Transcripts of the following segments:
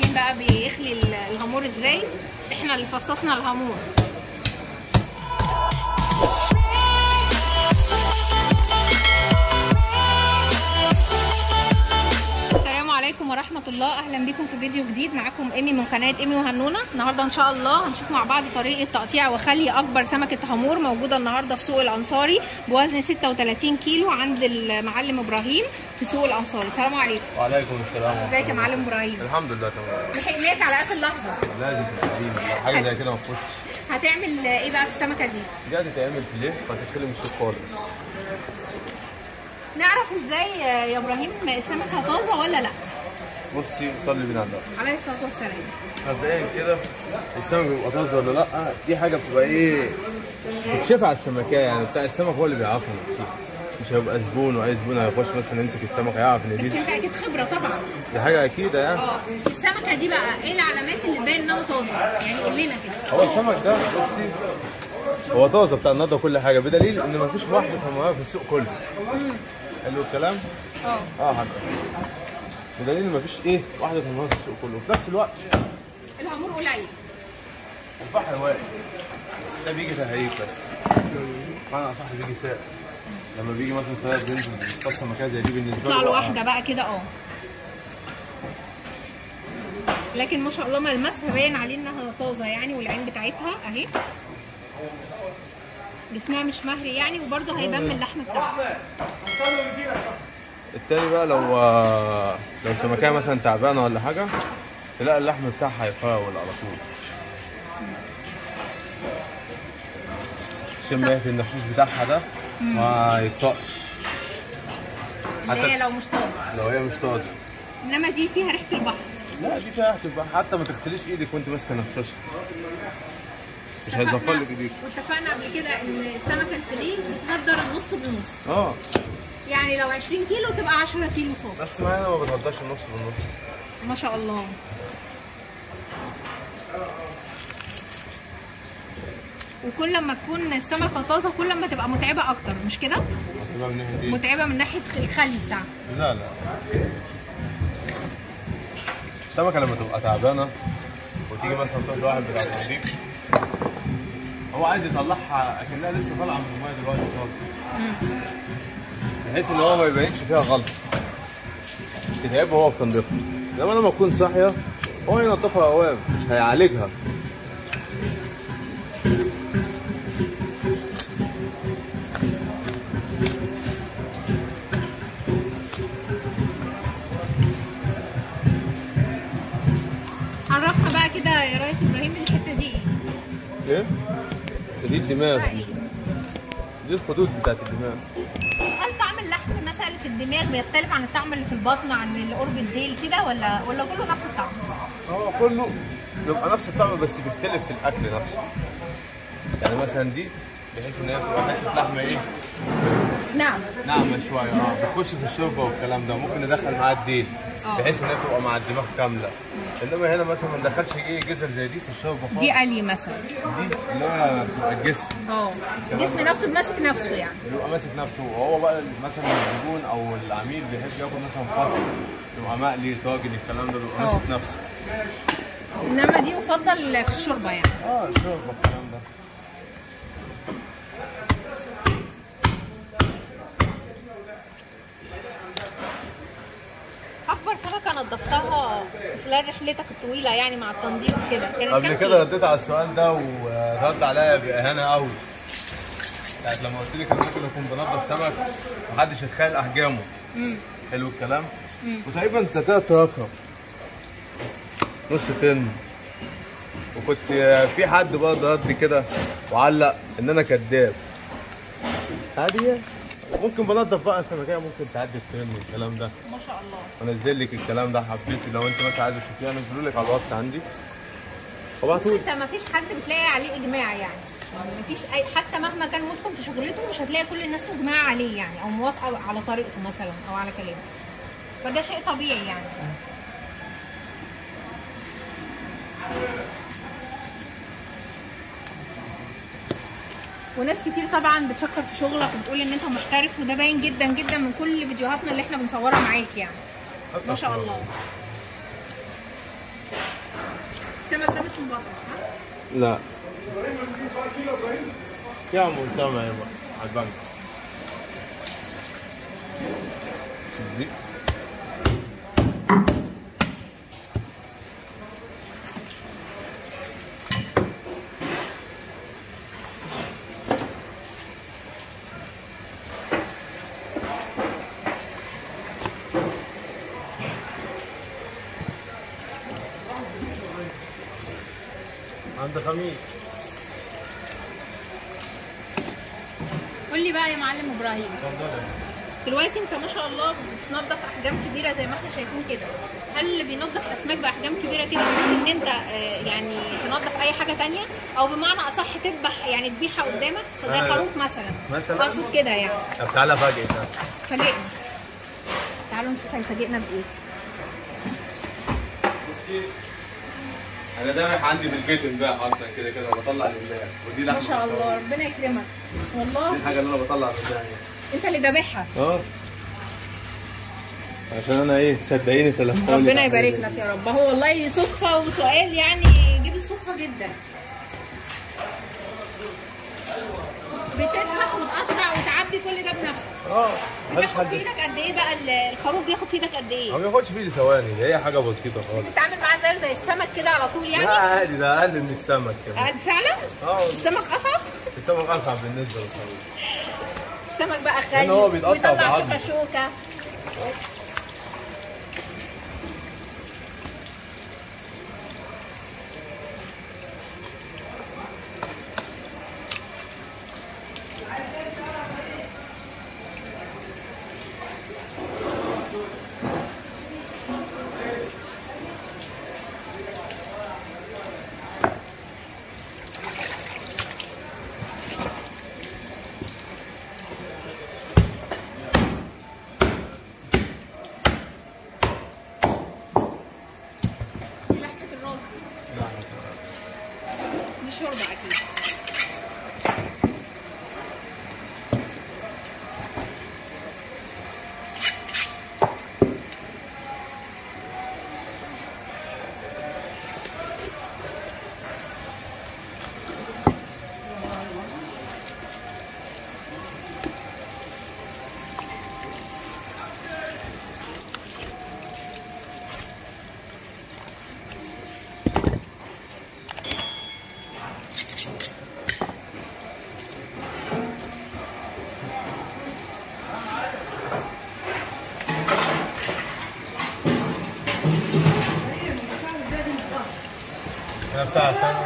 شايفين بقى بيخلي ال- الهامور إزاي؟ إحنا اللي فصصنا الهامور عليكم ورحمة الله. أهلا بكم في فيديو جديد. معاكم إيمي من قناة إيمي وهنونة. النهاردة إن شاء الله هنشوف مع بعض طريقة تقطيع وخلي أكبر سمكة هامور موجودة النهاردة في سوق الأنصاري بوزن 36 كيلو عند المعلم إبراهيم في سوق الأنصاري. السلام عليكم. وعليكم السلام إزيك يا معلم إبراهيم؟ الحمد لله تمام. لحقناك على آخر لحظة. لازم تقريبا حاجة زي كده ما تفوتش هتعمل إيه بقى في السمكة دي؟ دي هتتعمل فيليه وهتتكلم السوق خالص. نعرف إزاي يا إبراهيم السمكة طازة ولا لأ؟ بصي صلي بينا على النبي عليه الصلاة والسلام. مبدئيا كده. السمك بيبقى طازة ولا لأ؟ دي حاجة بتبقى إيه؟ تكشفها على السمكية يعني بتاع السمك هو اللي بيعرفها. مش هيبقى زبون وأي زبون هيخش مثلا يمسك السمك هيعرف إن بس دي أنت أكيد خبرة طبعا. دي حاجة أكيدة يعني. آه السمكة دي بقى إيه العلامات اللي تبين إنها طازة؟ يعني قول لنا كده. هو السمك ده بصي هو طازة بتاع النهارده كل حاجة بدليل إن مفيش واحدة حمراء في السوق كله. حلو الكلام؟ آه. آه حاجة بدليل ان مفيش إيه؟ واحدة في السوق كله. في نفس الوقت الهامور قليل. البحر واقف. ده بيجي تهريج بس. أنا صاحبي بيجي ساق لما بيجي مثلا ساق بينزل بيتصل مكان زي دي بالنسبة يطلع له له واحدة بقى كده آه. لكن ما شاء الله ملمسها باين عليه إنها طازة يعني والعين بتاعتها أهي. جسمها مش مهري يعني وبرده هيبان من اللحم بتاعها. التاني بقى لو لو سمكيه مثلا تعبانة ولا حاجة تلاقي اللحم بتاعها هيفاول على طول. شم ريحه النحشوش بتاعها ده ما يطقش اللي هي لو مش طازة. لو هي مش طازة. إنما دي فيها ريحة البحر. لا دي فيها هتبقى حتى ما تغسليش إيدك وأنت ماسكة نحشوشه مش هيزفر لك إيديك. واتفقنا قبل كده إن السمكه الفيليه بتقدر النص بالنص آه. يعني لو 20 كيلو تبقى 10 كيلو صوص بس ما أنا ما بتغداش النص بالنص ما شاء الله. وكل ما تكون السمكه طازة كل ما تبقى متعبة أكتر مش كده؟ هتبقى من ناحية إيه؟ متعبة من ناحية الخلي بتاعها. لا لا. السمكة لما تبقى تعبانة وتيجي مثلا تروح لواحد بتاع تنظيف هو عايز يطلعها أكنها لسه طالعة من المية دلوقتي خالص. بحيث إن هو ما يبينش فيها غلط. تتعبه هو بتنظيفها إنما لما تكون صاحية هو ينظفها اوام مش هيعالجها. عرفنا بقى كده يا ريس إبراهيم الحتة دي. إيه؟ إيه؟ دي الدماغ. دي الخدود بتاعت الدماغ. الدماغ بيختلف عن الطعم اللي في البطن عن اللي قرب الديل كده ولا ولا كله نفس الطعم؟ هو كله بيبقى نفس الطعم بس بيختلف في الأكل نفسه. يعني مثلا دي بحيث إن هي تبقى حتة لحمة إيه؟ نعم. ناعمه شوية. آه بتخش في الشوربة والكلام ده. ممكن ندخل معاها الديل. بحيث ان هي تبقى مع الدماغ كاملة. إنما هنا مثلا ما ندخلش إيه جزر زي دي في الشوربه خالص. دي قلي مثلا. دي اللي بتبقى الجسم. آه. الجسم نفسه ماسك نفسه يعني. بيبقى ماسك نفسه. وهو بقى مثلا الزبون أو العميل بيحب ياكل مثلا فص يبقى مقلي طاجن الكلام ده بيبقى آه. ماسك نفسه. إنما دي يفضل في الشوربة يعني. آه الشوربة الكلام ده. أكبر سمكة نضفتها خلال رحلتك الطويلة يعني مع التنظيف وكده. كانت قبل كده؟ رديت على السؤال ده ورد عليا بإهانة قوي ساعة لما قلت لك أنا ممكن أكون بنضف سمك محدش يتخيل أحجامه. حلو الكلام. وتقريبا سكرت رقم نص طن. وكنت في حد برضه رد كده وعلق إن أنا كذاب. عادي يعني. ممكن بنضف بقى سمكية ممكن تعدي الطن والكلام ده. ما شاء الله. وانزل لك الكلام ده حبيتي لو انت مثلا عايزة تشوفيه انزله لك على الواتس عندي. وابعتهولك انت ما فيش حد بتلاقي عليه إجماع يعني. ما فيش اي حتى مهما كان متقن في شغلته مش هتلاقي كل الناس مجمعه عليه يعني أو موافقة على طريقته مثلا أو على كلامه. فده شيء طبيعي يعني. وناس كتير طبعا بتشكر في شغلك وبتقول إن أنت محترف وده باين جدا جدا من كل فيديوهاتنا اللي إحنا بنصورها معاك يعني. ما شاء الله. السمك ده مش مبطش ها لا. عم اسامه يا على البنك. قول لي بقى يا معلم إبراهيم. اتفضلي. دلوقتي أنت ما شاء الله بتنظف أحجام كبيرة زي ما إحنا شايفين كده. هل اللي بينظف أسماك بأحجام كبيرة كده ممكن إن أنت آه، يعني تنظف أي حاجة تانية؟ أو بمعنى أصح تذبح يعني ذبيحه قدامك زي آه. خروف مثلا. مثلاً؟ اقصد كده يعني. طب تعالى فاجئ. ده فاجئنا تعالوا نشوف هيفاجئنا بإيه بصي أنا دامح عندي في البيت امبارح أصلا كده كده بطلع لله ودي ما لحمه شاء الله ربنا يكرمك. دي والله الحاجة اللي أنا بطلع لله أنت اللي ذابحها آه. عشان أنا إيه صدقيني تلفوني ربنا يبارك لك يا رب. هو والله صدفة وسؤال يعني جيب الصدفه جدا. بتذبح وتقطع وتعبي كل ده بنفسك آه بتاخد في إيدك قد إيه بقى ال- الخروف بياخد في إيدك قد إيه؟ ما بياخدش فيه ثواني دي هي حاجة بسيطة خالص بتتعامل معاه زيه زي السمك كده على طول يعني؟ لا عادي ده أقل من السمك كمان أقل فعلا؟ آه السمك أصعب؟ السمك أصعب بالنسبة للخروف السمك بقى خالي هو بيتقطع بعضمه. شوكة شوكة أنا بتاع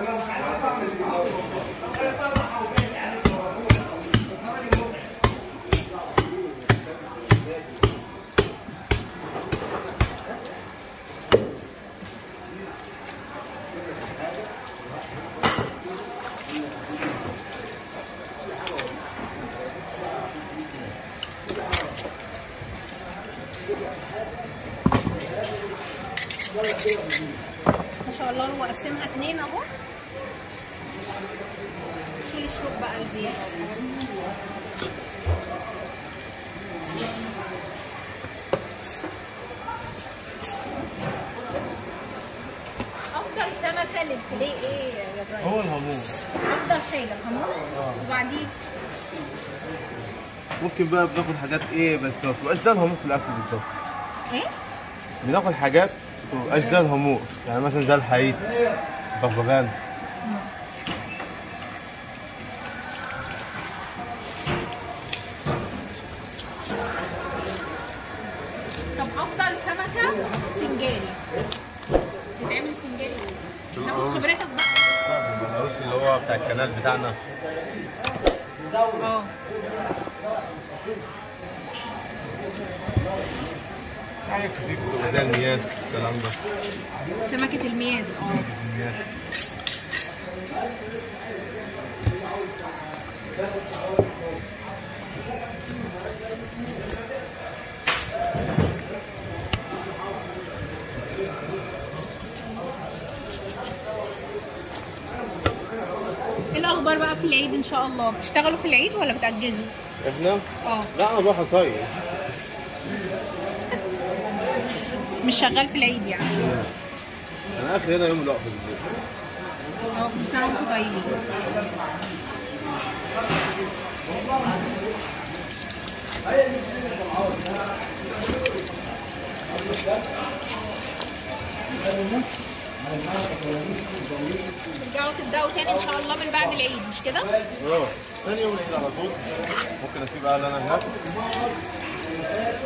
Thank you. هو الهامور أفضل حاجة الهامور وبعديه ممكن بقى بناخد حاجات إيه بس ما بتبقاش زي الهامور في الأكل بالظبط. إيه؟ بناخد حاجات ما بتبقاش زي الهامور يعني مثلا زي الحقيق البغبغان الكنال بتاعنا. آه حاجات كتير بتبقى زي المياس الكلام ده. سمكة المياس آه المياس إيه الاخبار بقى في العيد إن شاء الله. بتشتغلوا في العيد ولا بتأجزوا؟ إحنا؟ آه. لا أنا بروح أصيف. مش شغال في العيد يعني؟ أنا آخر هنا يوم بالليل آه كل سنة وأنتم طيبين. ترجعوا تبدأوا تاني إن شاء الله من بعد العيد مش كده؟ آه ثاني يوم العيد على طول. ممكن أسيب أهل أنا هناك.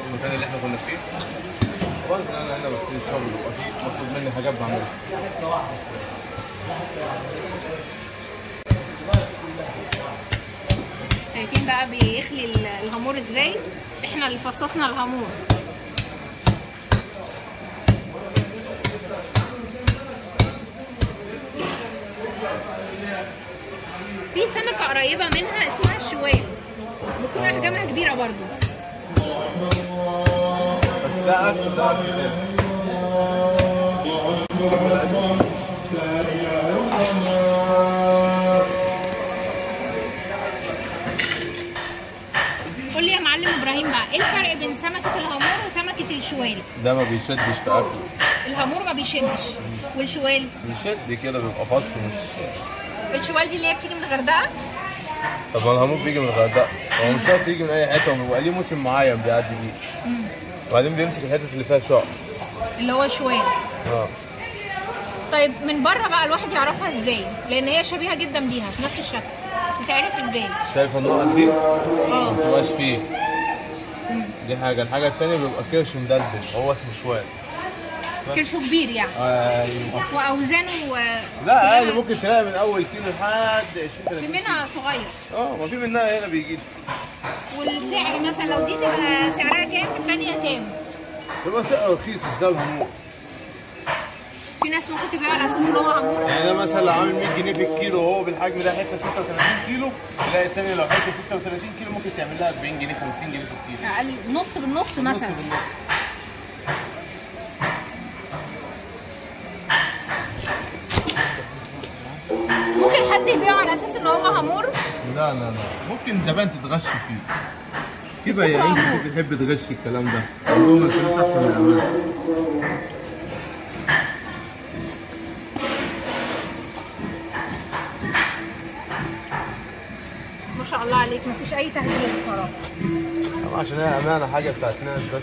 المكان اللي إحنا كنا فيه. وانزل أنا هنا ببتدي بيبقى فيه مطلوب مني حاجات بعملها. شايفين بقى بيخلي ال- الهامور إزاي؟ إحنا اللي فصصنا الهامور. في سمكة قريبة منها اسمها الشوال. بتكون برضو. بس ده اكل ده اكل تاني. قول لي يا معلم إبراهيم بقى إيه الفرق بين سمكة الهامور وسمكة الشوال؟ ده ما بيشدش في أكله. الهامور ما بيشدش. والشوال؟ بيشد كده بيبقى فص مش الشوال دي اللي هي بتيجي من الغردقة؟ طب ما الهامور بيجي من الغردقة. هو مش شرط يجي من أي حتة هو ليه موسم معين بيعدي بيه. وبعدين بيمسك الحتة اللي فيها شعر اللي هو الشوال آه. طيب من بره بقى الواحد يعرفها إزاي؟ لأن هي شبيهة جدا بيها في نفس الشكل. بتعرف إزاي؟ شايف النقط دي؟ ما آه. بتبقاش فيه. دي حاجة. الحاجة الثانية بيبقى كرش مدلدل هو اسمه شوال. كرشه كبير يعني. أيوه وأوزانه لا عادي ممكن تلاقي من أول كيلو لحد 20 في 30 منها صغير. آه ما في منها هنا بيجي. والسعر مثلا لو دي تبقى سعرها كام الثانية كام؟ بيبقى سعر رخيص مش زي الهمور في ناس ممكن تبيع على أساس إن هو عمود يعني أنا مثلا لو عامل 100 جنيه في الكيلو وهو بالحجم ده حتة 36 كيلو تلاقي الثانية لو حتة 36 كيلو ممكن تعمل لها 40 جنيه 50 جنيه في الكيلو. أقل نص بالنص نص مثلا. بالنص ممكن حد يبيعه على أساس ان هو هامور لا لا لا. ممكن زمان تتغش فيه. في بياعين كتير بتحب تغش الكلام ده؟ عندهم الفلوس أحسن من. ما شاء الله عليك. مفيش أي تهديد بصراحة. عشان هي أمانة حاجة بتاعت ناس بس.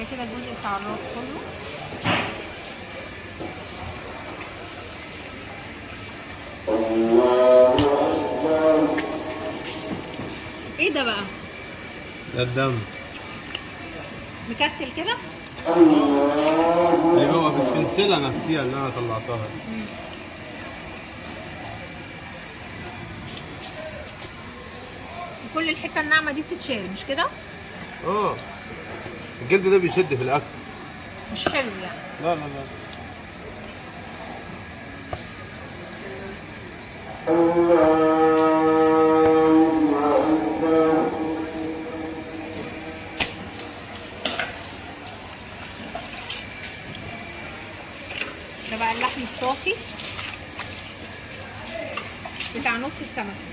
ده كده الجزء بتاع الراس كله. إيه ده بقى؟ ده الدم. مكتل كده؟ اللي هو في السلسله نفسها اللي أنا طلعتها. كل الحتة الناعمة دي بتتشال مش كده؟ آه. الجلد ده بيشد في الأكل. مش حلو يعني. لا لا لا. ده بقى اللحم الصافي بتاع نص السمك.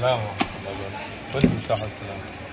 سلام كنت بالصحة والسلامة السلام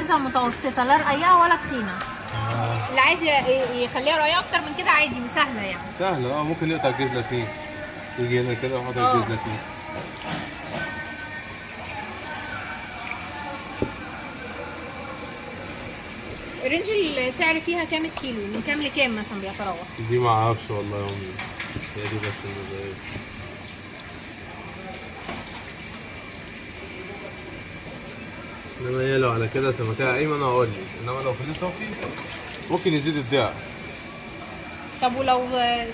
جزء متوسطة لا رقيقة ولا تخينة. اللي عايز يخليها رقيقة أكتر من كده عادي سهلة يعني. سهلة آه ممكن يقطع الجزلة فيه يجي هنا كده ويحط. الجزلة فيه رينج السعر فيها كام الكيلو؟ من كام لكام مثلا بيتراوح؟ دي ما أعرفش والله يا أمي. هي دي بس اللي إنما هي لو على كده سمكها ايمن أقول لي إنما لو خليه صافي ممكن يزيد الضعف طب ولو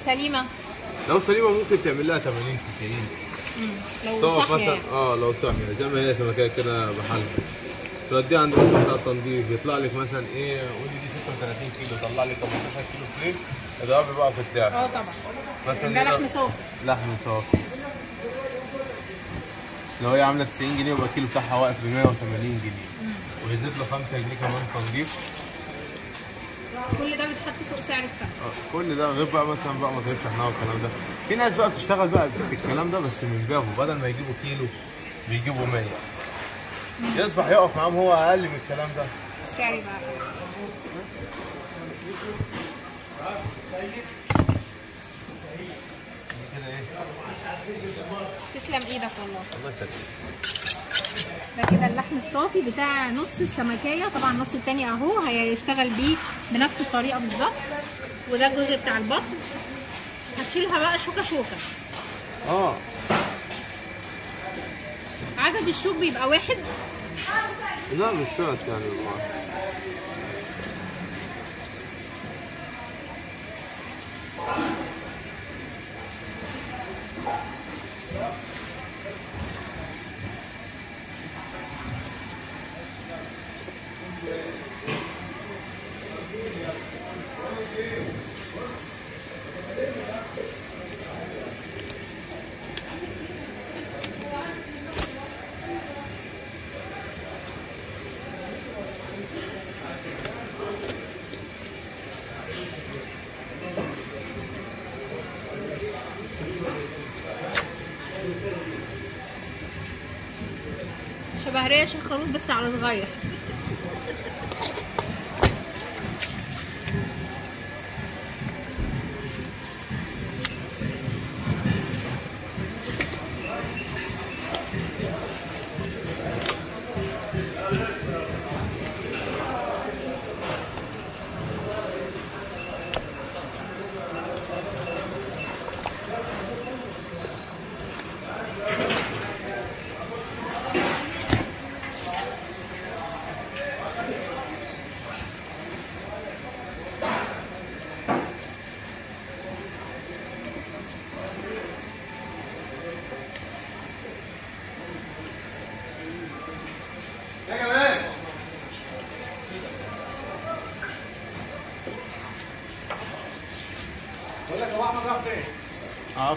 سليمة؟ لو سليمة ممكن تعمل لها 80 90 مم. لو صاحيه. آه لو صاحيه زي ما هي سمكيه كده بحالها. توديها عند مثلا بتاع التنظيف يطلع لك مثلا إيه قولي دي 36 كيلو طلع لي 18 كيلو فليل اضربي بقى في الضعف آه طبعا. مثلا ده لحم صافي. لحم صافي. لو هي عاملة 90 جنيه يبقى الكيلو بتاعها واقف ب 180 جنيه. ويزيد له 5 جنيه كمان تنظيف. كل ده بيتحط فوق سعر السمك آه، كل ده غير بقى مثلا بقى مصاريف شحنها والكلام ده. في ناس بقى بتشتغل بقى بالكلام ده بس من بابه بدل ما يجيبوا كيلو بيجيبوا 100 يصبح يقف معاهم هو أقل من الكلام ده. السعر بقى. كده إيه تسلم إيدك والله. الله يسلمك ده كده اللحم الصافي بتاع نص السمكية. طبعا النص التاني اهو هيشتغل بيه بنفس الطريقة بالظبط. وده الجزء بتاع البطن. هتشيلها بقى شوكة شوكة. آه. عدد الشوك بيبقى واحد؟ لا مش شرط يعني. والله شبه ريش الخروف بس على صغير.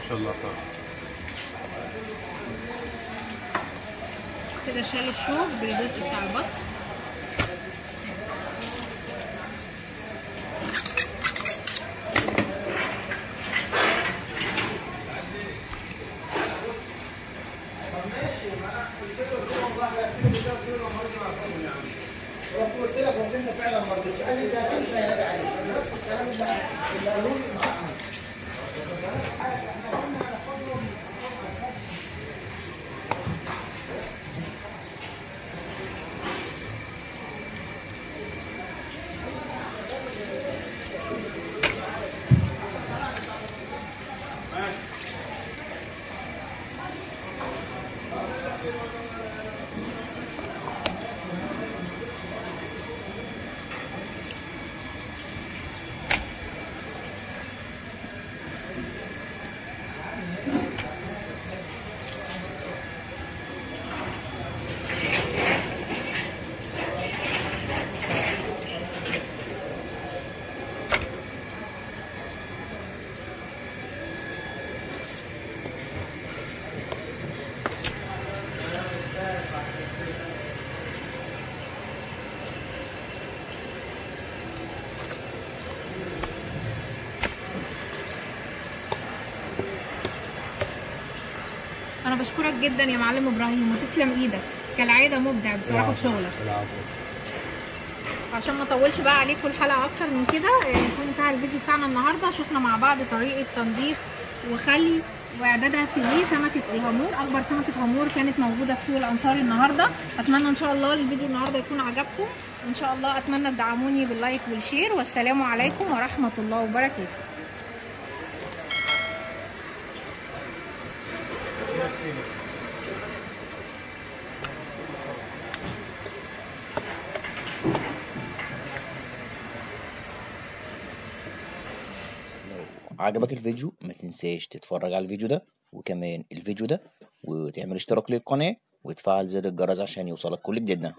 মাশাল্লাহ بشكرك جدا يا معلم إبراهيم وتسلم إيدك. كالعادة مبدع بصراحة في شغلك. عشان ما أطولش بقى عليكم الحلقة أكتر من كده آه، يكون انتهى الفيديو بتاعنا النهارده. شفنا مع بعض طريقة تنظيف وخلي وإعدادها فيليه سمكة الهامور أكبر سمكة هامور كانت موجودة في سوق الانصاري النهارده. أتمنى إن شاء الله الفيديو النهارده يكون عجبكم. وان شاء الله أتمنى تدعموني بال like وال share. والسلام عليكم ورحمة الله وبركاته. عجبك الفيديو ما تنساش تتفرج على الفيديو ده وكمان الفيديو ده وتعمل اشتراك للقناة وتفعل زر الجرس عشان يوصلك كل جديدنا